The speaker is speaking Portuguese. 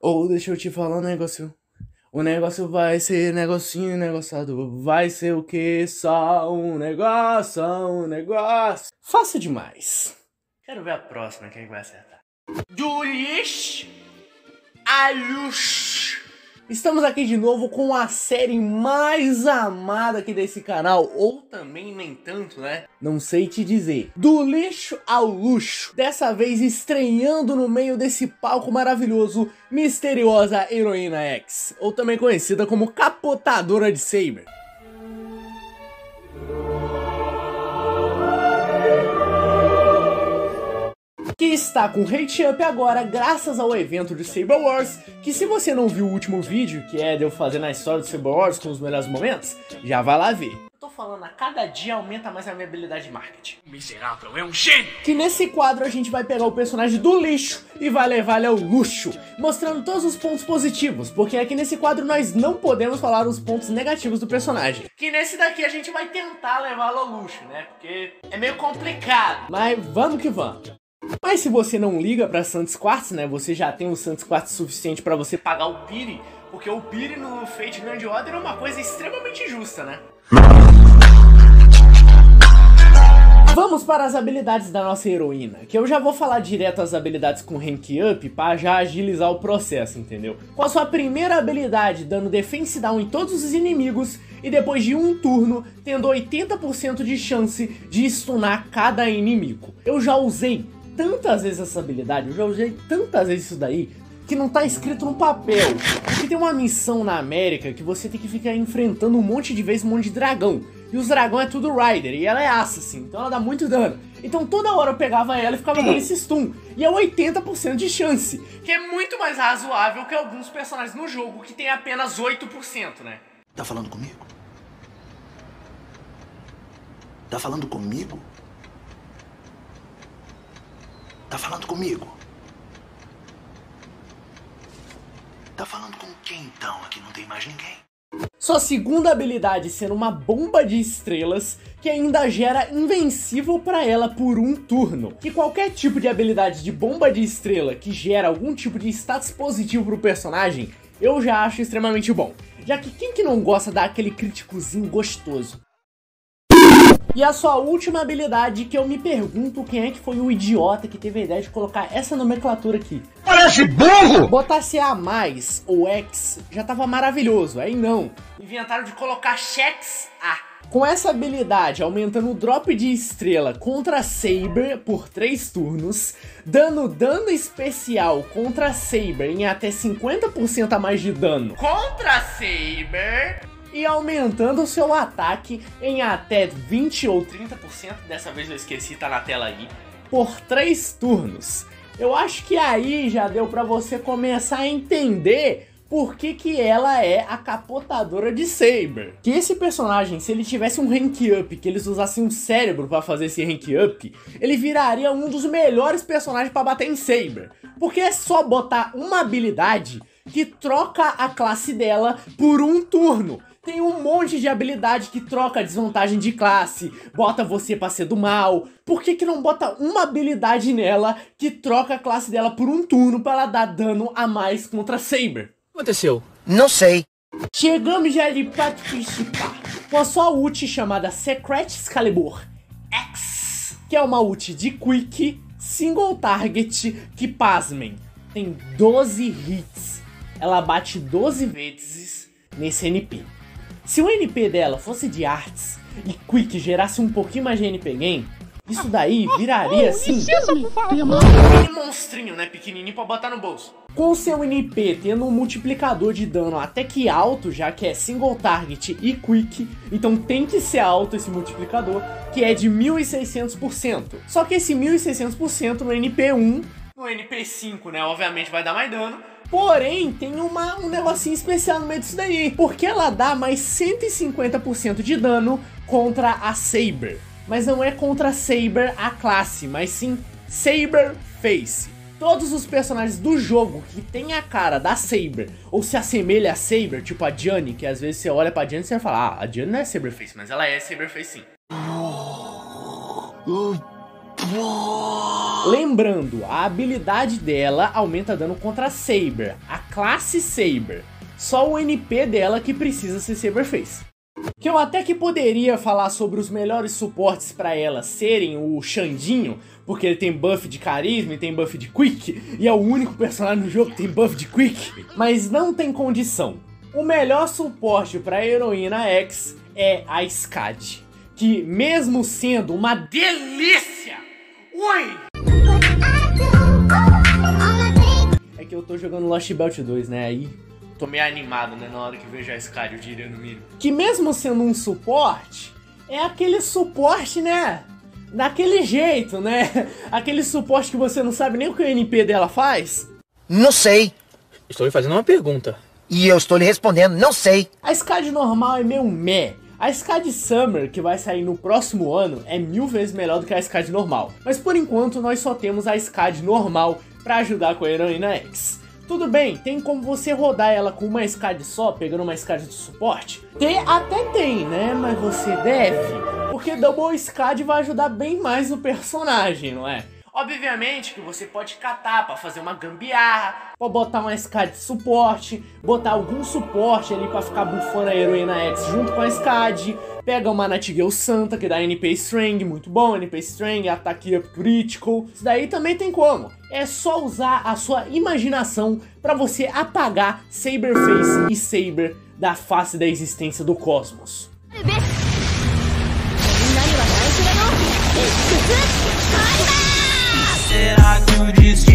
Ou deixa eu te falar um negócio. O negócio vai ser negocinho negociado. Vai ser o que? Só um negócio, um negócio. Fácil demais. Quero ver a próxima, quem é vai acertar. Do lixo a luxo. Estamos aqui de novo com a série mais amada aqui desse canal, ou também nem tanto, né? Não sei te dizer. Do lixo ao luxo. Dessa vez estreando no meio desse palco maravilhoso, misteriosa Heroína X, ou também conhecida como Capotadora de Saber. Que está com Hate Up agora graças ao evento de Saber Wars, que se você não viu o último vídeo, que é de eu fazendo a história do Saber Wars com os melhores momentos, já vai lá ver. Tô falando, a cada dia aumenta mais a minha habilidade de marketing. O miserável é um gênio! Que nesse quadro a gente vai pegar o personagem do lixo e vai levar ele ao luxo, mostrando todos os pontos positivos, porque aqui nesse quadro nós não podemos falar os pontos negativos do personagem. Que nesse daqui a gente vai tentar levá-lo ao luxo, né? Porque é meio complicado. Mas vamos que vamos. Mas se você não liga para Santos Quartz, né? Você já tem o Santos Quartz suficiente para você pagar o Piri, porque o Piri no Fate Grand Order é uma coisa extremamente justa, né? Vamos para as habilidades da nossa heroína, que eu já vou falar direto as habilidades com rank up para já agilizar o processo, entendeu? Com a sua primeira habilidade dando defense down em todos os inimigos e depois de um turno tendo 80% de chance de stunar cada inimigo. Eu já usei tantas vezes essa habilidade, eu já usei tantas vezes isso daí, que não tá escrito no papel. Porque tem uma missão na América que você tem que ficar enfrentando um monte de vezes um monte de dragão. E os dragão é tudo Rider, e ela é Assassin, então ela dá muito dano. Então toda hora eu pegava ela e ficava dando esse stun. E é 80% de chance, que é muito mais razoável que alguns personagens no jogo que tem apenas 8%, né? Tá falando comigo? Tá falando comigo? Tá falando comigo? Tá falando com quem então? Aqui não tem mais ninguém. Sua segunda habilidade sendo uma bomba de estrelas que ainda gera invencível para ela por um turno. Que qualquer tipo de habilidade de bomba de estrela que gera algum tipo de status positivo pro personagem, eu já acho extremamente bom. Já que quem que não gosta dar aquele críticozinho gostoso? E a sua última habilidade, que eu me pergunto quem é que foi o idiota que teve a ideia de colocar essa nomenclatura aqui. Parece burro! Botasse A mais ou X já tava maravilhoso, aí não. Inventaram de colocar Chex A. Com essa habilidade aumentando o drop de estrela contra Saber por 3 turnos, dando dano especial contra Saber em até 50% a mais de dano contra Saber, e aumentando o seu ataque em até 20 ou 30%, dessa vez eu esqueci, tá na tela aí, por 3 turnos. Eu acho que aí já deu para você começar a entender por que, que ela é a capotadora de Saber. Que esse personagem, se ele tivesse um rank up, que eles usassem um cérebro para fazer esse rank up, ele viraria um dos melhores personagens para bater em Saber. Porque é só botar uma habilidade que troca a classe dela por um turno. Tem um monte de habilidade que troca a desvantagem de classe, bota você pra ser do mal. Por que que não bota uma habilidade nela que troca a classe dela por um turno pra ela dar dano a mais contra Saber? Aconteceu? Não sei. Chegamos já de participar com a sua ult chamada Secret Excalibur X, que é uma ult de Quick, single target, que pasmem, tem 12 hits. Ela bate 12 vezes nesse NP. Se o NP dela fosse de artes e Quick gerasse um pouquinho mais de NP game, isso daí viraria assim. Um monstrinho, né? Pequenininho pra botar no bolso. Com o seu NP tendo um multiplicador de dano até que alto, já que é single target e quick, então tem que ser alto esse multiplicador, que é de 1600%. Só que esse 1600% no NP1, no NP5, né? Obviamente vai dar mais dano. Porém, tem uma, um negocinho especial no meio disso daí, porque ela dá mais 150% de dano contra a Saber. Mas não é contra a Saber a classe, mas sim Saber Face. Todos os personagens do jogo que tem a cara da Saber ou se assemelha a Saber, tipo a Diane, que às vezes você olha pra Diane e você fala, ah, a Diane não é Saber Face, mas ela é Saber Face sim. Lembrando, a habilidade dela aumenta dano contra Saber, a classe Saber. Só o NP dela que precisa ser Saberface. Que eu até que poderia falar sobre os melhores suportes para ela serem o Xandinho, porque ele tem buff de carisma e tem buff de quick, e é o único personagem no jogo que tem buff de quick, mas não tem condição. O melhor suporte para a heroína X é a SCAD, que mesmo sendo uma delícia, eu tô jogando Lost Belt 2, né? Aí tô meio animado, né? Na hora que vejo a SCAD, eu diria no mínimo. Que mesmo sendo um suporte, é aquele suporte, né? Daquele jeito, né? Aquele suporte que você não sabe nem o que o NP dela faz. Não sei. Estou lhe fazendo uma pergunta. E eu estou lhe respondendo, não sei. A SCAD normal é meio meh. A SCAD Summer, que vai sair no próximo ano, é mil vezes melhor do que a SCAD normal. Mas por enquanto nós só temos a SCAD normal para ajudar com a heroína X. Tudo bem, tem como você rodar ela com uma SCAD só, pegando uma SCAD de suporte? Tem, até tem, né? Mas você deve. Porque Double SCAD vai ajudar bem mais o personagem, não é? Obviamente que você pode catar para fazer uma gambiarra, pra botar uma SCAD de suporte, botar algum suporte ali para ficar bufando a heroína X junto com a SCAD, pega uma Nightingale Santa que dá NP Strang, muito bom, NP Strang, ataque up critical, isso daí também tem como. É só usar a sua imaginação para você apagar Saberface e Saber da face da existência do cosmos. Será que o destino